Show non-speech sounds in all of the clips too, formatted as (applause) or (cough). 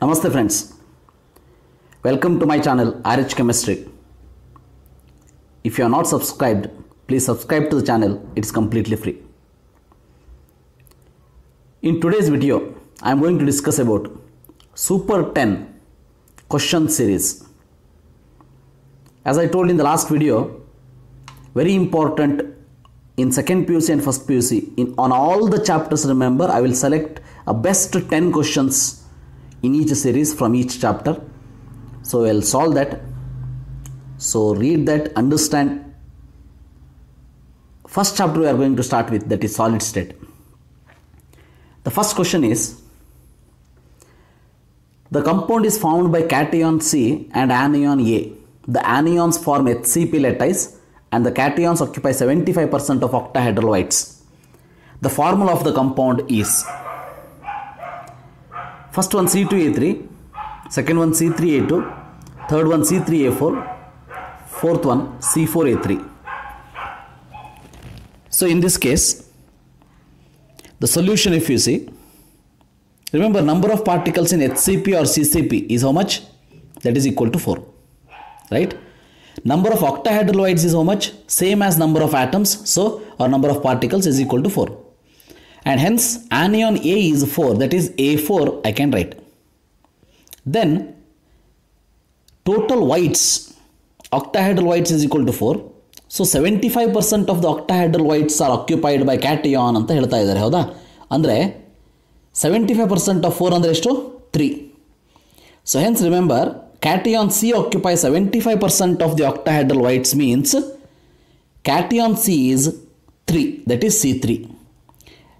Namaste friends. Welcome to my channel RH Chemistry. If you are not subscribed, please subscribe to the channel. It's completely free. In today's video, I am going to discuss about Super 10 question series. As I told in the last video, very important in second PUC and first PUC in on all the chapters remember I will select a best 10 questions in each series from each chapter. So I'll solve that. So read that understand. First chapter we are going to start with that is solid state. The first question is the compound is formed by cation C and anion A. The anions form HCP lattice and the cations occupy 75% of octahedral whites. The formula of the compound is first one C2A3, second one C3A2, third one C3A4, fourth one C4A3. So in this case, the solution if you see, remember number of particles in HCP or CCP is how much? That is equal to 4, right? number of octahedral whites is how much same as number of atoms so or number of particles is equal to 4 and hence anion a is 4 that is a4 i can write then total whites octahedral whites is equal to 4 so 75% of the octahedral whites are occupied by cation ಅಂತ ಹೇಳ್ತಾ ಇದ್ದಾರೆ ಹೌದಾ ಅಂದರೆ seventy five percent of four ಅಂದರೆ ಎಷ್ಟು three so hence remember cation C occupies 75% of the octahedral whites means cation C is 3 that is C3.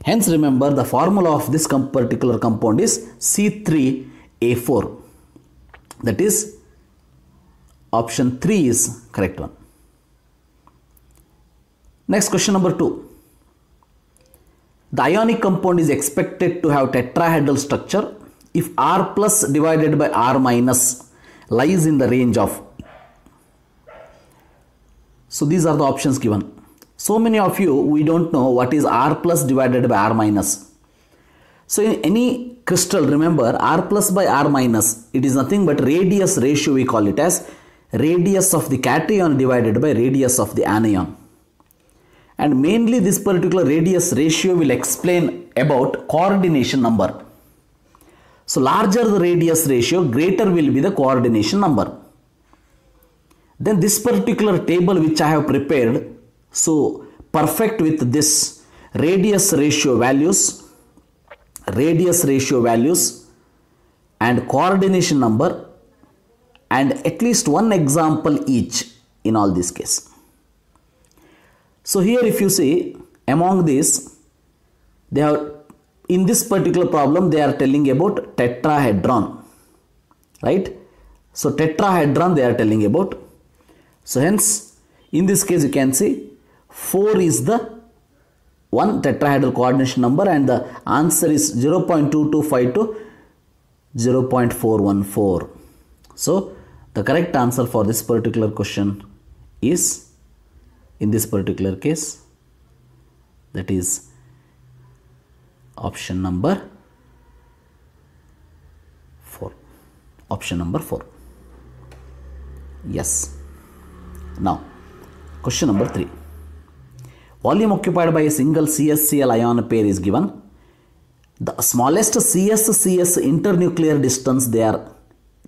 Hence remember the formula of this particular compound is C3A4 that is option 3 is correct one. Next question number 2. The ionic compound is expected to have tetrahedral structure if R plus divided by R minus lies in the range of so these are the options given so many of you we don't know what is r plus divided by r minus. So in any crystal remember r plus by r minus it is nothing but radius ratio we call it as radius of the cation divided by radius of the anion. And mainly this particular radius ratio will explain about coordination number. So larger the radius ratio, greater will be the coordination number. Then this particular table which I have prepared, so perfect with this radius ratio values, radius ratio values and coordination number and at least one example each in all this case. So here if you see among these, they have in this particular problem they are telling about tetrahedron right so tetrahedron they are telling about so hence in this case you can see 4 is the one tetrahedral coordination number and the answer is 0.2252 to 0.414 so the correct answer for this particular question is in this particular case that is option number 4 option number 4 yes. Now question number 3 volume occupied by a single CSCl ion pair is given the smallest CS-CS internuclear distance they are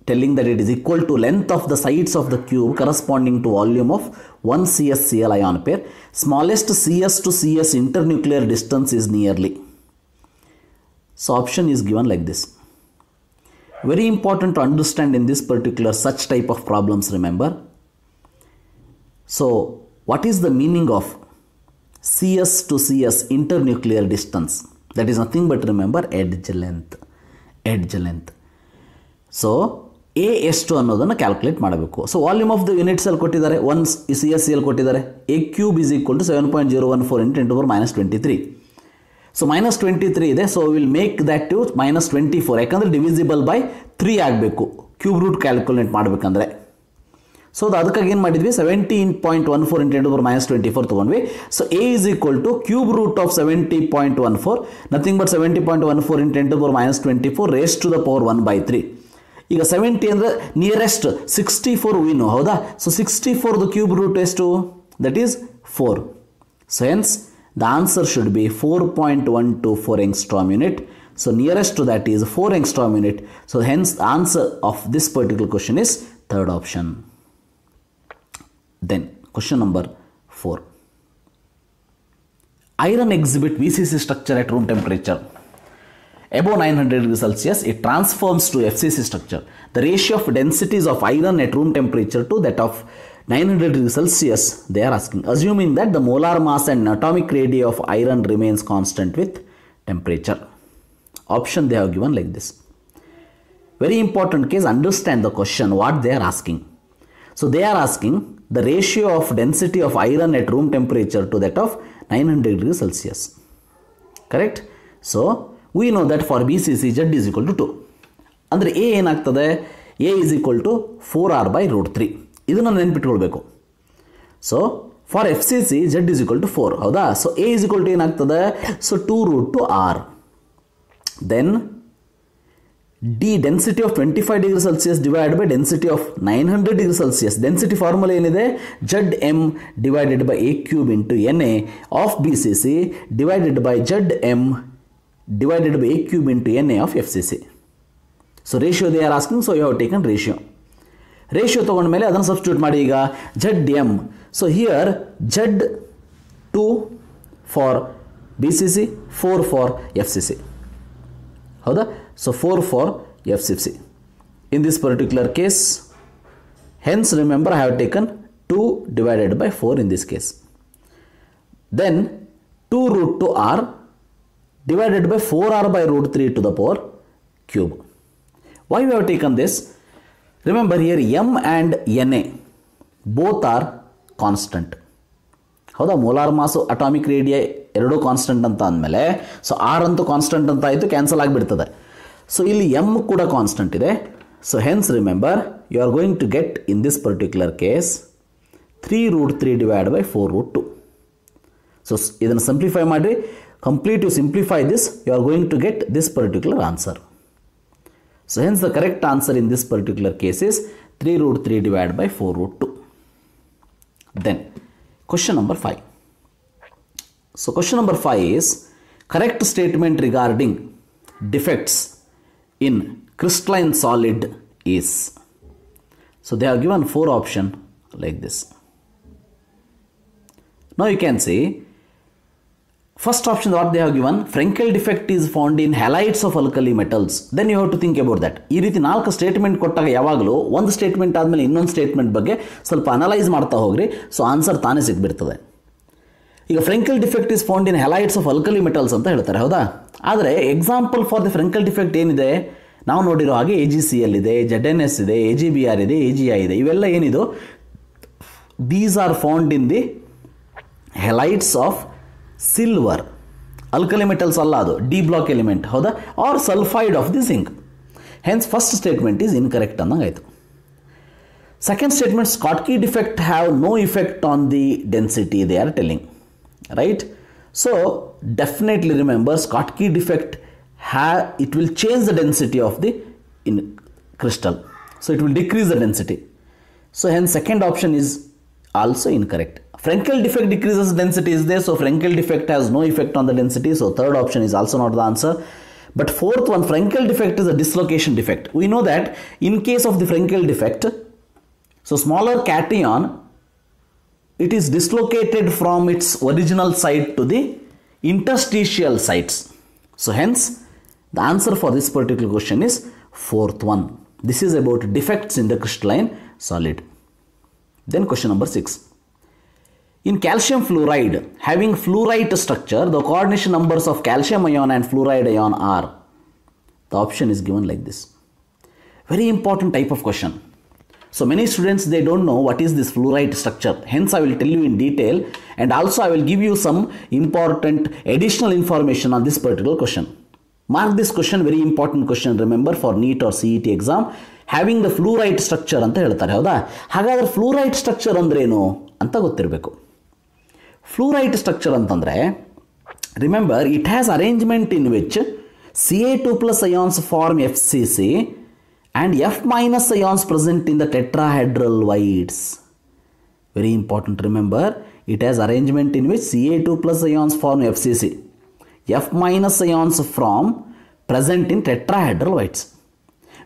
telling that it is equal to length of the sides of the cube corresponding to volume of one CSCl ion pair smallest CS to CS internuclear distance is nearly so option is given like this. Very important to understand in this particular such type of problems remember. So what is the meaning of CS to CS internuclear distance? That is nothing but remember edge length. Edge length. So a ಎಷ್ಟು ಅನ್ನೋದನ್ನು calculate ಮಾಡಬೇಕು. So volume of the units ಅಲ್ಲಿ ಕೊಟ್ಟಿದ್ದಾರೆ. One C S C L ಕೊಟ್ಟಿದ್ದಾರೆ. A cube is equal to seven point zero one four into into four minus twenty three so minus twenty three ಇದೆ. So will make that to minus twenty four ಯಾಕಂದರೆ divisible by three ಆಗಬೇಕು. Cube root calculate ಮಾಡಬೇಕಂದ್ರೆ. So ಅದು ಅದಕ್ಕಾಗಿ ಏನು ಮಾಡಿದ್ವಿ seventeen point one four into four minus twenty four ತೊಗೊಂಡ್ವಿ so a is equal to cube root of seventy point one four nothing but seventy point one four into two minus twenty four raise to the power one by three ಈಗ seventy ಅಂದರೆ nearest sixty four ವಿನು ಹೌದಾ? So sixty ಫೋರ್ದು cube root ಎಷ್ಟು? That is four so hence the answer should be four point one two four angstrom unit so nearest to is 4 angstrom unit. So, hence, the answer of this particular question is third option. Then question number 4. Iron exhibit VCC structure at room temperature. Above 900 degrees Celsius, it transforms to FCC structure. The ratio of densities of iron at room temperature to that of 900 degrees Celsius, they are asking. Assuming that the molar mass and atomic radii of iron remains constant with temperature. Option they have given like this. Very important case, understand the question, what they are asking. So they are asking the ratio of density of iron at room temperature to that of 900 degrees Celsius. Correct? So we know that for BCC Z is equal to 2. ಅಂದರೆ a ಏನಾಗ್ತದೆ a is equal to four r by root three ಇದನ್ನು ನೆನ್ಪಿಟ್ಕೊಳ್ಬೇಕು so for F C C Z equal four ಹೌದಾ so a is equal to ಏನಾಗ್ತದೆ so two root two r then d density of twenty five degree Celsius divide by density of nine hundred degree Celsius density formula ಏನಿದೆ Z M divided by a cube into N A of B C C divided by Z M divided by a cube into N A of F C C so ratio they are asking so you have taken ratio ratio ತೊಗೊಂಡ್ಮೇಲೆ ಅದನ್ನು substitute ಮಾಡಿ ಈಗ Z M so here Z two for B C C four for F C C ಹೌದಾ? so four for F C C in this particular case hence remember I have taken two divided by four in this case then two root two or divided by four or by root three to the power cube why we have taken this remember here M and N A both are constant ಹೌದಾ molar mass atomic ರೇಡಿಯ ಎರಡೂ constant ಅಂತ ಅಂದಮೇಲೆ so R ಅಂತೂ constant ಅಂತ ಆಯಿತು cancel ಆಗಿಬಿಡ್ತದೆ so ಇಲ್ಲಿ M ಕೂಡ ಕಾನ್ಸ್ಟೆಂಟ್ ಇದೆ so hence remember you are going to get in this particular case three root three divide by four root two so ಇದನ್ನು ಸಿಂಪ್ಲಿಫೈ ಮಾಡಿ complete you simplify this you are going to get this particular answer so hence the correct answer in this particular case is three root three divide by four root two then Question number 5. So question number 5 is correct statement regarding defects in crystalline solid is. So they have given four option like this. Now you can see first option what they have given Frenkel defect is found in halides of alkali metals. Then you have to think about that. ಈ ರೀತಿ ನಾಲ್ಕು statement ಕೊಟ್ಟಾಗ ಯಾವಾಗಲೂ ಒಂದು statement ಆದಮೇಲೆ ಇನ್ನೊಂದು statement ಬಗ್ಗೆ ಸ್ವಲ್ಪ ಅನಲೈಸ್ ಮಾಡ್ತಾ ಹೋಗ್ರಿ ಸೊ ಆನ್ಸರ್ ತಾನೇ ಸಿಗ್ಬಿಡ್ತದೆ ಈಗ Frenkel defect is found in halides of alkali metals ಅಂತ ಹೇಳ್ತಾರೆ, ಹೌದಾ? ಆದರೆ example for the Frenkel defect ಏನಿದೆ? ನಾವು ನೋಡಿರೋ ಹಾಗೆ ಎ ಜಿ ಸಿ ಎಲ್ ಇದೆ ಜೆಡ್ ಎನ್ ಎಸ್ ಇದೆ ಎ ಜಿ ಬಿ ಆರ್ ಇದೆ ಎ ಜಿ ಐ ಇದೆ, ಇವೆಲ್ಲ ಏನಿದು? These are found in the halides of silver alkali metals ಅಲ್ಲ ಅದು ಡಿ ಬ್ಲಾಕ್ ಎಲಿಮೆಂಟ್ ಹೌದಾ? Or sulphide of the zinc hence first statement is incorrect ಆಯಿತು second statement Schottky defect have no effect on the density they are telling right? So definitely remember Schottky defect have it will change the density of the in crystal. So it will decrease the density. So hence second option is also incorrect. Frenkel defect decreases density is there so Frenkel defect has no effect on the density. So third option is also not the answer. But fourth one Frenkel defect is a dislocation defect. We know that in case of the Frenkel defect so smaller cation it is dislocated from its original site to the interstitial sites. So hence the answer for this particular question is fourth one. This is about defects in the crystalline solid. Then question number 6. In calcium fluoride having fluorite structure, the coordination numbers of calcium ion and fluoride ion are. The option is given like this. Very important type of question. So many students they don't know what is this fluorite structure. Hence I will tell you in detail and also I will give you some important additional information on this particular question. Mark this question very important question remember for NEET or CET exam having the fluorite structure ಅಂತ ಹೇಳ್ತಾರೆ ಹೌದಾ ಹಾಗಾದ್ರೆ fluorite structure ಅಂದ್ರೇನು ಅಂತ ಗೊತ್ತಿರಬೇಕು fluorite structure ಅಂತಂದರೆ remember it has arrangement in which C A two plus ions form F C C and F minus ions present in the tetrahedral whites. Very important, remember it has arrangement in which Ca2 plus ions form FCC. F minus ions from present in tetrahedral whites.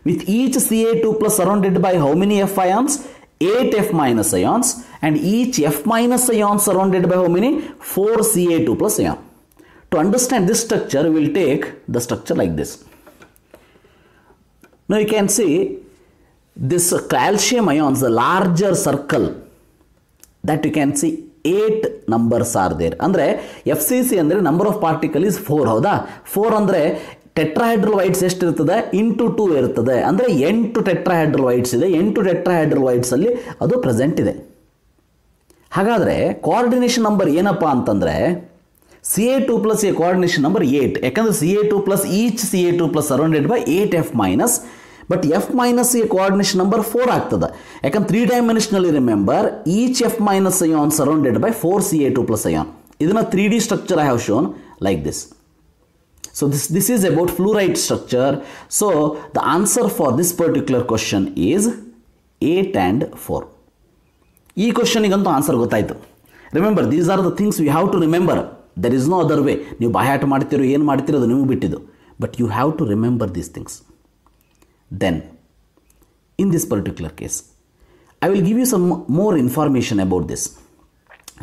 With each Ca2 plus surrounded by how many F ions? 8 F minus ions and each F minus ion surrounded by how many? 4 Ca2 plus ion. To understand this structure, we will take the structure like this. Now you can see this calcium ions, the larger circle that you can see eight numbers are there ಅಂದರೆ F C C ಅಂದರೆ number of particle is four ಹೌದಾ? Four ಅಂದರೆ tetrahedral voids ಎಷ್ಟಿರ್ತದೆ? Into two ಇರ್ತದೆ. ಅಂದರೆ ಎಂಟು tetrahedral voids ಇದೆ. ಎಂಟು ಟೆಟ್ರಾಹೈಡ್ರಲ್ ವೈಟ್ಸಲ್ಲಿ ಅದು ಪ್ರೆಸೆಂಟ್ ಇದೆ. ಹಾಗಾದರೆ ಕೋಆರ್ಡಿನೇಷನ್ ನಂಬರ್ ಏನಪ್ಪ ಅಂತಂದರೆ C A two plus a coordination number eight ಯಾಕಂದರೆ C A two plus each C A two plus surrounded by eight F minus but F minus a coordination number four ಆಗ್ತದೆ. ಯಾಕಂದ್ರೆ three dimensionally remember each F minus ion surrounded by four C A two plus ion ಇದನ್ನು three D structure I have shown like this so this this is about fluoride structure. So the answer for this particular question is 8 and 4. ಈ ಕ್ವಶನಿಗಂತೂ answer ಗೊತ್ತಾಯಿತು. Remember these are the things we have to remember there is no other way ನೀವು ಬಾಯಾಟ ಮಾಡ್ತಿರೋ, ಏನು ಮಾಡ್ತಿರೋ ಅದು ನಿಮಗೆ ಬಿಟ್ಟಿದ್ದು. But you have to remember these things then in this particular case I will give you some more information about this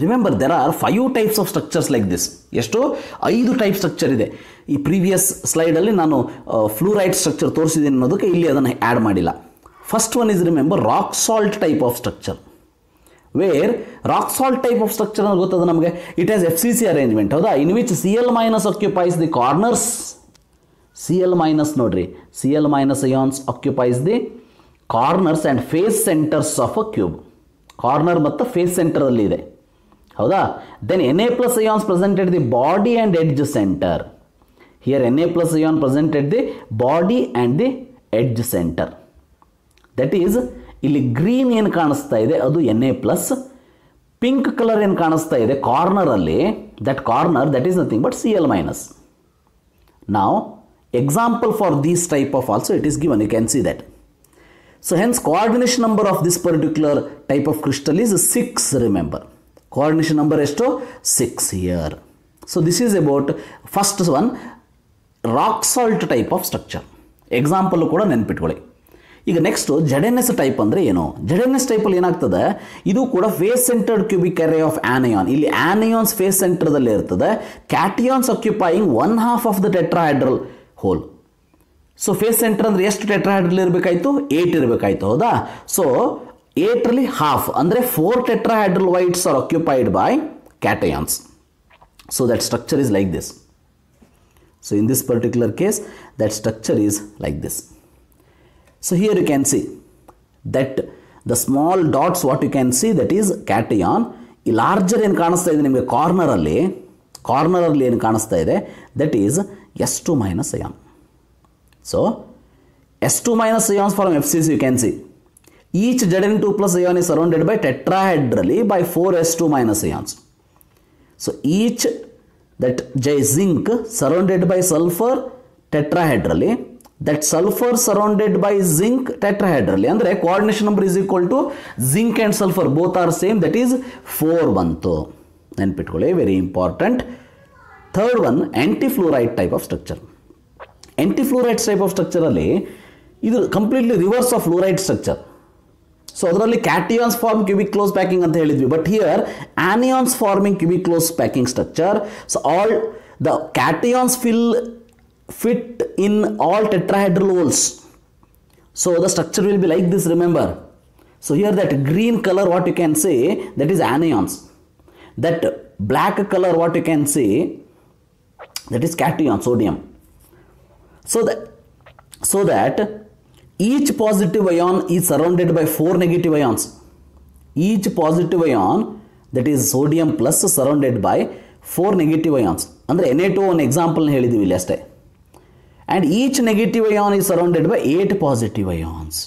remember there are five types of structures like this ಎಷ್ಟು? ಐದು ಟೈಪ್ ಸ್ಟ್ರಕ್ಚರ್ ಇದೆ. ಈ previous ಸ್ಲೈಡಲ್ಲಿ ನಾನು fluoride structure ತೋರಿಸಿದ್ದೀನಿ ಅನ್ನೋದಕ್ಕೆ ಇಲ್ಲಿ ಅದನ್ನು add ಮಾಡಿಲ್ಲ. First one is remember rock salt type of structure where rock salt type of structure ಅಂತ ಗೊತ್ತದ ನಮಗೆ? It as F C C arrangement ಹೌದಾ? In which C L minus occupies the corners C L minus ನೋಡ್ರಿ. C L minus ions occupies the corners and face centres of a cube corner ಮತ್ತು face ಸೆಂಟರಲ್ಲಿ ಇದೆ. ಹೌದಾ? Then N A plus ions presented the body and edge centre here N A plus ion presented the body and the edge centre that is ಇಲ್ಲಿ green ಏನು ಕಾಣಿಸ್ತಾ ಇದೆ? ಅದು N A plus. Pink colour ಏನು ಕಾಣಿಸ್ತಾ ಇದೆ? ಕಾರ್ನರಲ್ಲಿ that corner that is nothing but C L minus ನಾವು example for these type of also it is given you can see that so hence coordination number of this particular type of crystal is six remember coordination number ಎಷ್ಟು? Six here so this is about first one rock salt type of structure example ಕೂಡ ನೆನ್ಪಿಟ್ಕೊಳ್ಳಿ. ಈಗ next S type ಅಂದರೆ ಏನು? ಜಡೆನೆಸ್ ಟೈಪಲ್ಲಿ ಏನಾಗ್ತದೆ? ಇದು ಕೂಡ face centred cubic array of anion ಇಲ್ಲಿ ಆನಯಾನ್ಸ್ ಫೇಸ್ ಸೆಂಟರ್ದಲ್ಲಿ ಇರ್ತದೆ. Cations occupying one half of the tetrahedral hole so face centre ಅಂದರೆ ಎಷ್ಟು ಟೆಟ್ರಾಹೈಡ್ರಲ್ ಇರಬೇಕಾಯ್ತು? ಏಟ್ ಇರಬೇಕಾಯ್ತು, ಹೌದಾ? ಸೊ ಏಟ್ರಲ್ಲಿ ಹಾಫ್ ಅಂದರೆ four tetrahedral voids are occupied by cations so that structure is like this so in this particular case that structure is like this. So here you can see that the small dots what you can see that is cation ಈ larger ಏನು ಕಾಣಿಸ್ತಾ ಇದೆ ನಿಮಗೆ ಕಾರ್ನರಲ್ಲಿ ಕಾರ್ನರಲ್ಲಿ ಏನು ಕಾಣಿಸ್ತಾ ಇದೆ that is S two minus ion so S two minus ions form F C C you can see each Z two plus ion is surrounded by tetrahedrally by 4s2 minus ions so each that j zinc surrounded by sulfur tetrahedrally that sulphur surrounded by zinc ಟೆಟ್ರಹೈಡ್ರಲ್ಲಿ ಅಂದರೆ coordination number is equal to zinc and sulphur both are same that is four ಬಂತು. ನೆನ್ಪಿಟ್ಕೊಳ್ಳಿ very important third one antifluoride type of structure antifluorides type of ಸ್ಟ್ರಕ್ಚರಲ್ಲಿ ಇದು completely reverse of fluoride structure so ಅದರಲ್ಲಿ cations form cubic close packing ಅಂತ ಹೇಳಿದ್ವಿ. But here anions forming cubic close packing structure so all the cations fill fit in all tetrahedral holes so the structure will be like this remember so here that green colour what you can see that is anions that black colour what you can see that is cation sodium so that so that each positive ion is surrounded by four negative ions each positive ion that is sodium plus surrounded by four negative ions ಅಂದರೆ N A two ಒಂದು ಎಕ್ಸಾಂಪಲ್ನ ಹೇಳಿದ್ದೀವಿ ಇಲ್ಲಿ ಅಷ್ಟೇ And each negative ion is surrounded by eight positive ions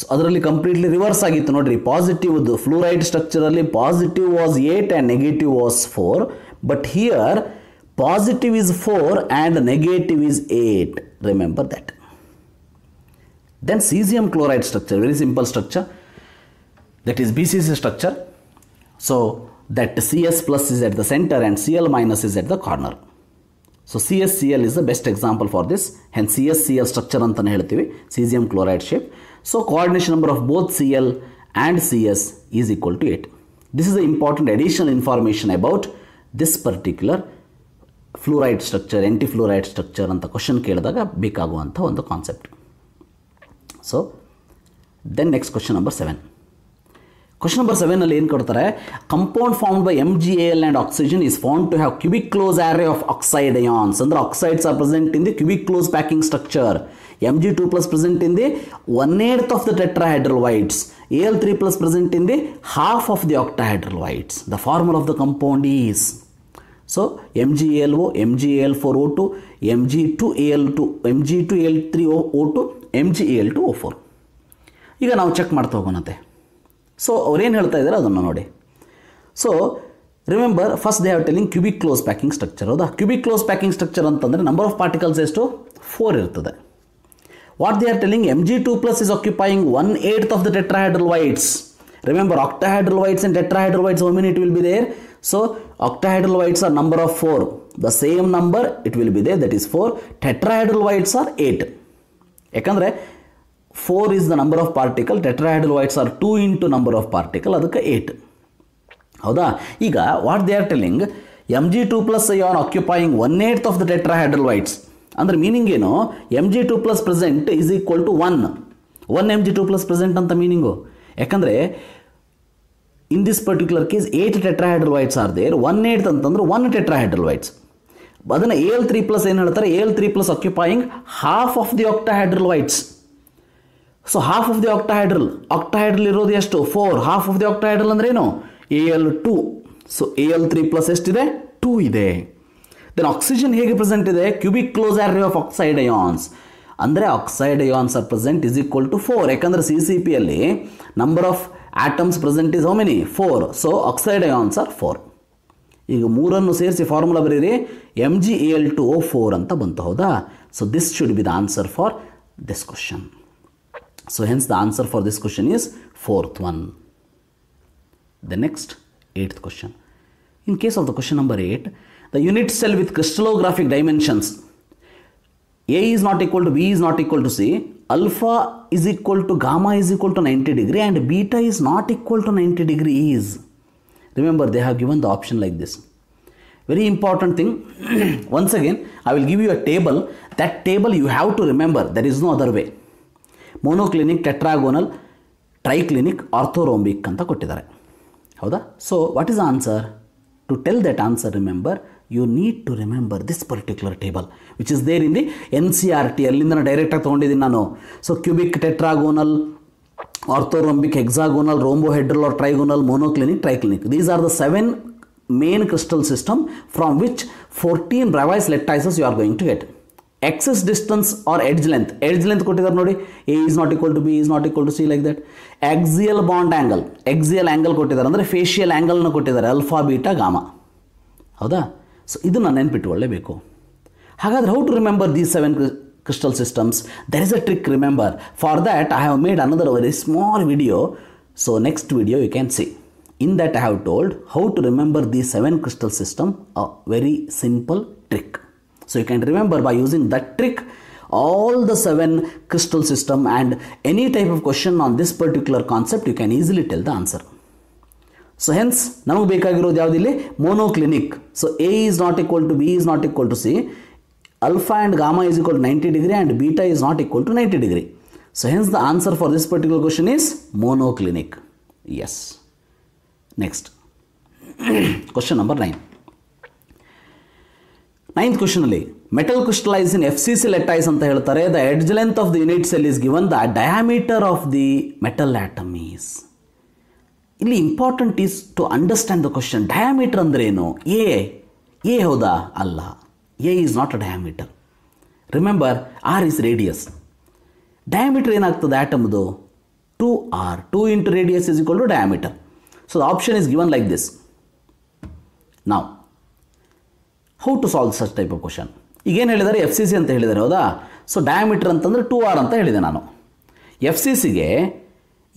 so ಅದರಲ್ಲಿ completely reverse ಆಗಿತ್ತು ನೋಡ್ರಿ ಪಾಸಿಟಿವ್ದು fluoride ಸ್ಟ್ರಕ್ಚರಲ್ಲಿ positive was eight and negative was four but here positive is 4 and negative is 8 remember that Then cesium chloride structure, very simple structure. That is BCC structure. So that CS plus is at the center and Cl minus is at the corner. so C S C L is the best example for this hence C S C L structure ಅಂತಲೇ ಹೇಳ್ತೀವಿ caesium chloride shape so coordination number of both C L and C S is equal to eight this is the important additional information about this particular fluoride structure anti fluoride structure ಅಂತ question ಕೇಳಿದಾಗ ಬೇಕಾಗುವಂಥ ಒಂದು concept so then next question number seven Question number ಸೆವೆನಲ್ಲಿ ಏನು ಕೊಡ್ತಾರೆ? Compound form by M G L and oxygen is found to have cubic close array of oxide ions ಅಂದ್ರೆ oxides are present in the cubic close packing structure M G two plus present in the one eighth of the tetrahedral voids A L three plus present in the half of the octahedral voids the formula of the compound is so M G L O M G L four O two M G two A L two M G two L three O O two M G L two O four ಈಗ ನಾವು check ಮಾಡ್ತಾ ಹೋಗೋಣಂತೆ. So ಅವ್ರೇನು ಹೇಳ್ತಾ ಇದ್ದಾರೆ ಅದನ್ನು ನೋಡಿ. So remember first they have telling cubic close packing structure ಹೌದಾ? Cubic close packing structure ಅಂತಂದರೆ ನಂಬರ್ ಆಫ್ ಪಾರ್ಟಿಕಲ್ಸ್ ಎಷ್ಟು? ಫೋರ್ ಇರ್ತದೆ. What they are telling M G two plus is occupying one eight of the tetrahedral voids remember octahedral voids and tetrahedral voids how many it will be there so octahedral voids are number of 4 the same number it will be there, that is 4 tetrahedral voids are 8 ಯಾಕಂದರೆ four is the number of particle tetrahedral voids are two into number of particle ಅದಕ್ಕೆ eight ಹೌದಾ? ಈಗ what they are telling M G two plus are occupying one eighth of the voids ಅಂದ್ರೆ meaning ಏನು? M G two plus present is equal to one one M G two plus present ಅಂತ meaning ಯಾಕಂದರೆ in this particular case tetrahedral voids are there one eight ಅಂತಂದ್ರೆ one tetrahedral voids ಅದನ್ನು L three plus ಏನು ಹೇಳ್ತಾರೆ? L three plus occupying half of the octahedral voids so half of the octahedral octahedral ಇರೋದು ಎಷ್ಟು? Four half of the octahedral ಅಂದ್ರೆ ಏನು? A L two so A L three plus ಎಷ್ಟಿದೆ? Two ಇದೆ. Then oxygen ಹೇಗೆ present ಇದೆ? Cubic close are of oxide ions ಅಂದರೆ oxide ions are present is equal to four ಯಾಕಂದರೆ C C ಪಿಯಲ್ಲಿ number of atoms present is how many four so oxide ions are four ಈಗ ಮೂರನ್ನು ಸೇರಿಸಿ formula ಬರೀರಿ. M G L two O four ಅಂತ ಬಂತು, ಹೌದಾ? So this should be the answer for this question So hence the answer for this question is fourth one. The next eighth question. In case of the question number 8, the unit cell with crystallographic dimensions A is not equal to B is not equal to C, alpha is equal to gamma is equal to 90 degree and beta is not equal to 90 degree is. Remember they have given the option like this. Very important thing, (clears throat) once again I will give you a table, that table you have to remember, there is no other way. Monoclinic, tetragonal triclinic orthorhombic ಅಂತ ಕೊಟ್ಟಿದ್ದಾರೆ. ಹೌದಾ? So what is answer to tell that answer remember you need to remember this particular table which is there in the N C R T ಅಲ್ಲಿಂದ ನಾನು ಡೈರೆಕ್ಟಾಗಿ ತೊಗೊಂಡಿದ್ದೀನಿ ನಾನು. So cubic tetragonal orthorhombic hexagonal rhombohedral or trigonal monoclinic triclinic these are the seven main crystal system from which fourteen Bravais lattices you are going to get axes distance are edge length edge length ಕೊಟ್ಟಿದ್ದಾರೆ ನೋಡಿ. A is not equal to B is not equal to C like that axial bond angle axial angle ಕೊಟ್ಟಿದ್ದಾರೆ. ಅಂದರೆ facial ಆ್ಯಂಗಲ್ನ ಕೊಟ್ಟಿದ್ದಾರೆ. Alpha beta ಗಾಮ ಹೌದಾ? So ಇದನ್ನು ನೆನ್ಪಿಟ್ಟುಕೊಳ್ಳೇಬೇಕು ಹಾಗಾದರೆ how to remember these seven crystal systems there is a trick remember for that I have made another very small video so next video you can see in that I have told how to remember the seven crystal system a very simple trick So you can remember by using that trick all the seven crystal system and any type of question on this particular concept you can easily tell the answer. So hence ನಮಗೆ ಬೇಕಾಗಿರೋದು ಯಾವುದಿಲ್ಲಿ monoclinic so A is not equal to B is not equal to C alpha and gamma is equal to ninety degree and beta is not equal to ninety degree so hence the answer for this particular question is monoclinic yes next (clears throat) question number nine Ninth ಕ್ವಶನಲ್ಲಿ metal crystallise in F C C lattice ಅಂತ ಹೇಳ್ತಾರೆ the edge length of the unit cell is given the diameter of the metal atom is ಇಲ್ಲಿ important is to understand the question diameter ಅಂದ್ರೆ ಏನು? A A ಹೌದಾ? ಅಲ್ಲ. A is not a diameter remember R is radius diameter ಏನಾಗ್ತದೆ ಆಟಮ್ದು two R two into radius is equal to diameter so the option is given like this ನಾವು how to solve such type of question ಈಗೇನು ಹೇಳಿದ್ದಾರೆ F C C ಅಂತ ಹೇಳಿದ್ದಾರೆ ಹೌದಾ? So diameter ಅಂತಂದರೆ two R ಅಂತ ಹೇಳಿದೆ ನಾನು. ಎಫ್ ಸಿ ಸಿಗೆ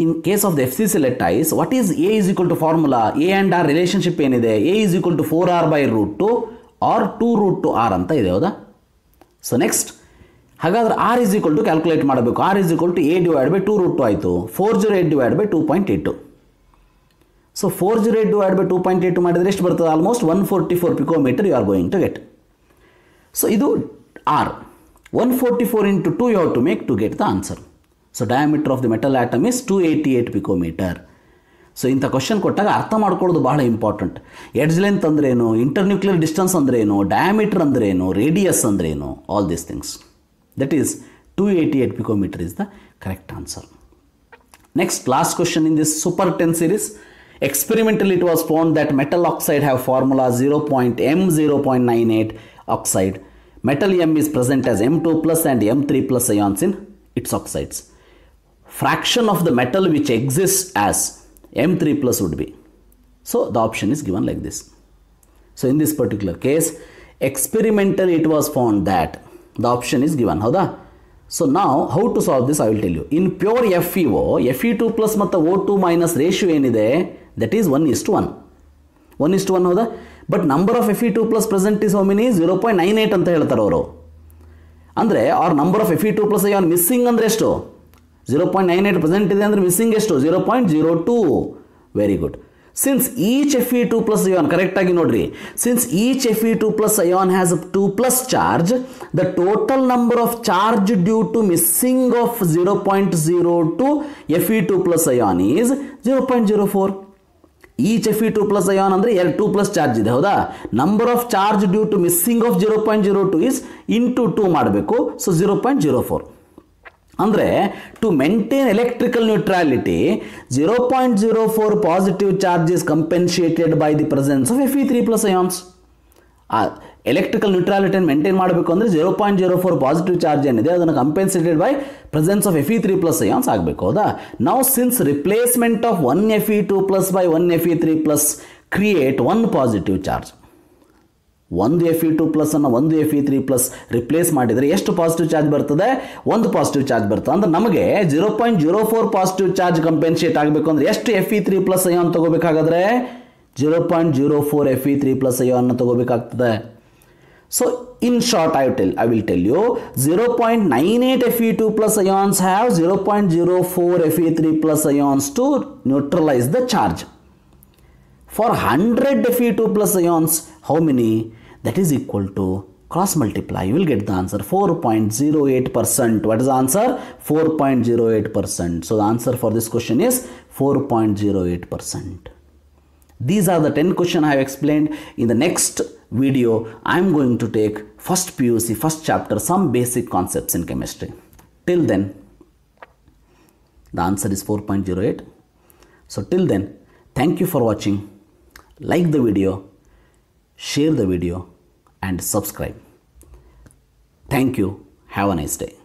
in case of the F C C lattice what is A is equal to formula A and R relationship ಏನಿದೆ? A is equal to four R by root two R two root two R ಅಂತ ಇದೆ, ಹೌದಾ? So next ಹಾಗಾದ್ರೆ R is equal to calculate ಮಾಡಬೇಕು. R is equal to A divide by two root two ಆಯಿತು. Four zero eight divide by two point eight so four zero eight add by two point eight ಮಾಡಿದರೆ ಎಷ್ಟು ಬರ್ತದೆ? Almost one forty four picometre you are going to get so ಇದು R one forty four into two you have to make to get the answer so diameter of the metal atom is two eighty eight picometre so ಇಂಥ question ಕೊಟ್ಟಾಗ ಅರ್ಥ ಮಾಡ್ಕೊಳ್ಳೋದು ಬಹಳ important edge length ಅಂದ್ರೇನು internuclear distance ಅಂದ್ರೇನು diameter ಅಂದ್ರೇನು radius ಅಂದ್ರೇನು all these things that is two eighty eight picometre is the correct answer Next, last question in this super 10 series. Experimentally, it was found that metal oxide have formula 0.m0.98 oxide. Metal M is present as M2 plus and M3 plus ions in its oxides. Fraction of the metal which exists as M3 plus would be. So the option is given like this. So in this particular case, experimentally it was found that the option is given. ಹೌದಾ ಸೊ ನಾವು how to solve this I will tell you in pure F E O F E two plus ಮತ್ತು O two minus ratio ಏನಿದೆ that is one is to one one is to one ಹೌದಾ? But number of F E two plus present is mini zero point nine eight ಅಂತ ಹೇಳ್ತಾರೆ ಅವರು. ಅಂದರೆ, ಅವ್ರ number of F E two plus ion missing ಅಂದರೆ ಎಷ್ಟು? Zero point nine eight present ಇದೆ ಅಂದರೆ ಮಿಸ್ಸಿಂಗ್ ಎಷ್ಟು? Zero point zero two very good since each F E two plus ion ಕರೆಕ್ಟಾಗಿ ನೋಡ್ರಿ. Since each F E two plus ion has two plus charge the total number of charge due to missing of zero point zero two F E two plus ion is zero point zero four each F E two plus ion ಅಂದರೆ ಎರಡು two plus charge ಇದೆ, ಹೌದಾ? Number of charge due to missing of zero point zero two is into two ಮಾಡಬೇಕು so zero point zero four ಅಂದರೆ to maintain electrical neutrality zero point zero four positive charge is by the presence of F E three plus ions ಆ electrical ನ್ಯೂಟ್ರಾಲಿಟಿಯನ್ನು maintain ಮಾಡಬೇಕು ಅಂದರೆ zero point zero four positive charge ಏನಿದೆ, ಅದನ್ನು compensated by presence of F E three plus ions ಆಗಬೇಕು, ಹೌದಾ? ನಾವು since replacement of one F E two plus by one F E three plus create one positive charge ಒಂದು F E two plus ಅನ್ನು ಒಂದು F E three plus replace ಮಾಡಿದರೆ ಎಷ್ಟು positive charge ಬರ್ತದೆ? ಒಂದು ಪಾಸಿಟಿವ್ ಚಾರ್ಜ್ ಬರ್ತದೆ. ಅಂದ್ರೆ ನಮಗೆ zero point zero four positive charge compensate ಆಗಬೇಕು ಅಂದರೆ ಎಷ್ಟು F E three plus ion ತಗೋಬೇಕಾಗಾದ್ರೆ? Zero point zero four F E three plus ion ಅನ್ನು ತಗೋಬೇಕಾಗ್ತದೆ. So in short I tell I will tell you zero point nine eight F E two plus ions have zero point zero four F E three plus ions to neutralise the charge For 100 Fe2 plus ions, how many? That is equal to cross multiply. You will get the answer 4.08%. What is the answer? 4.08%. So the answer for this question is 4.08%. These are the 10 questions I have explained. In the next video, I am going to take first PUC, first chapter, some basic concepts in chemistry. Till then, the answer is 4.08. So till then, thank you for watching. Like the video, share the video and subscribe. Thank you. Have a nice day.